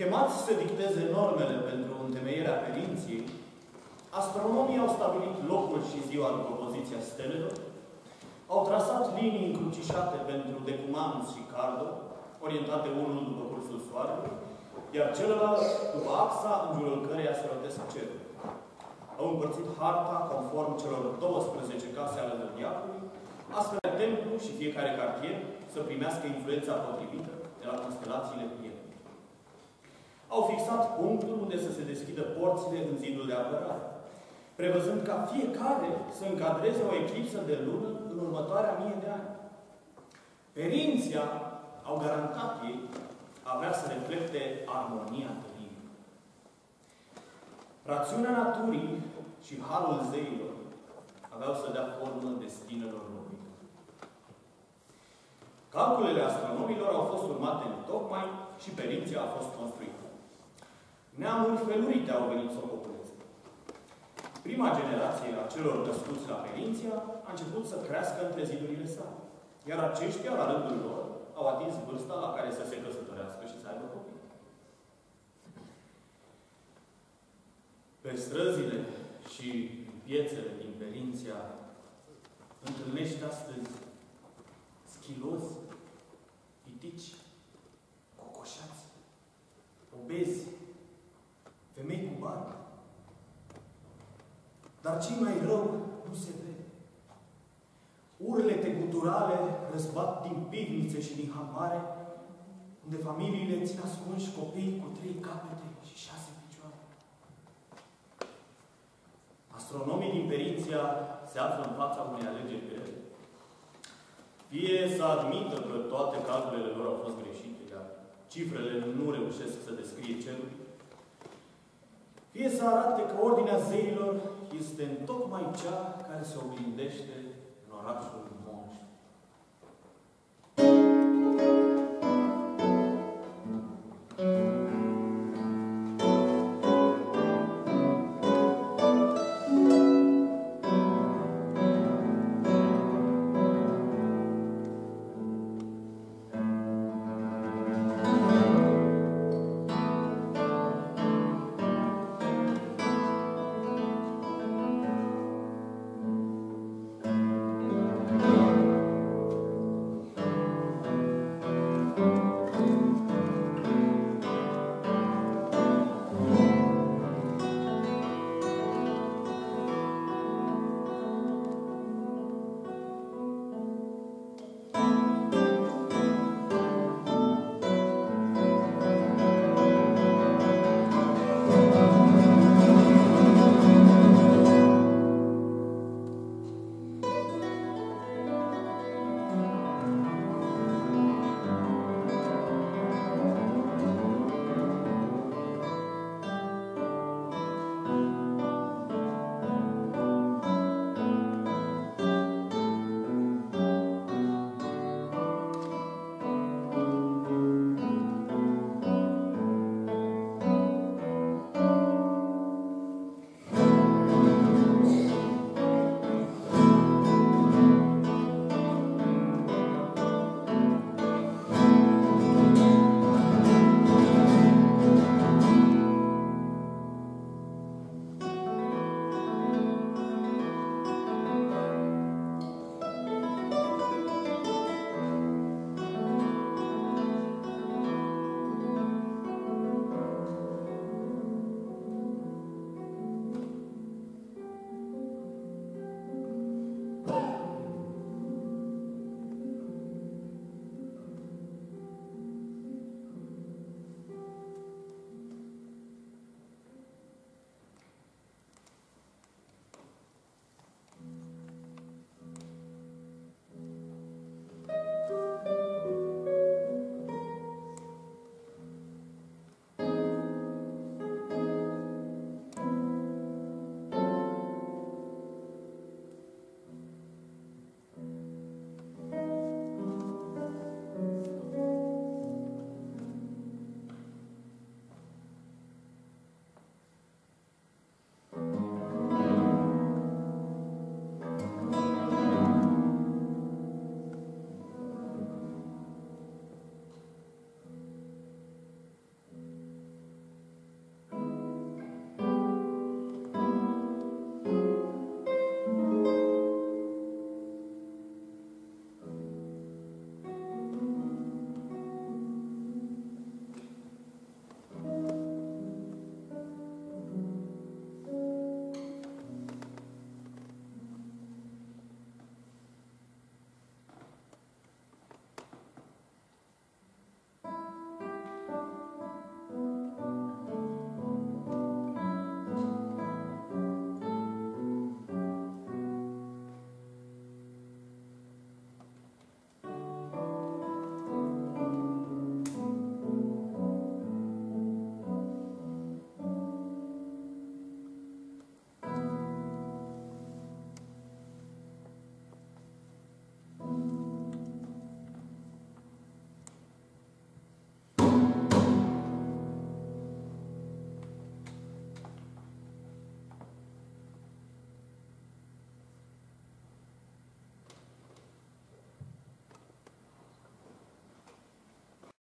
Chemați să dicteze normele pentru întemeierea perinției, astronomii au stabilit locul și ziua după poziția stelelor, au trasat linii încrucișate pentru Decumanus și Cardo, orientate unul după cursul Soarelui, iar celălalt după axa în jurul căreia se rotesc cerul. Au împărțit harta conform celor 12 case ale zodiacului, astfel de templu și fiecare cartier să primească influența potrivită de la constelațiile ele. Au fixat punctul unde să se deschidă porțile în zidul de apărare, prevăzând ca fiecare să încadreze o eclipsă de lună în următoarea mie de ani. Perinția, au garantat ei, avea să reflecte armonia tării. Rațiunea naturii și harul zeilor aveau să dea formă destinelor locuitor. Calculele astronomilor au fost urmate în tocmai și perinția a fost construită. Neamuri felurite au venit să o populeze. Prima generație a celor născuți la Perinția a început să crească între zidurile sale. Iar aceștia, la rândul lor, au atins vârsta la care să se căsătorească și să aibă copii. Pe străzile și piețele din Perinția întâlnești astăzi schilozi, Dar ce mai rău nu se vede. Urlete guturale răzbat din pivnițe și din hamare, unde familiile țin ascunși copii cu trei capete și șase picioare. Astronomii din Perinția se află în fața unei alegeri grele. Fie să admită că toate calculele lor au fost greșite, iar cifrele nu reușesc să descrie cerul, fie să arate că ordinea zeilor este în tocmai cea care se oglindește în orașul monștru.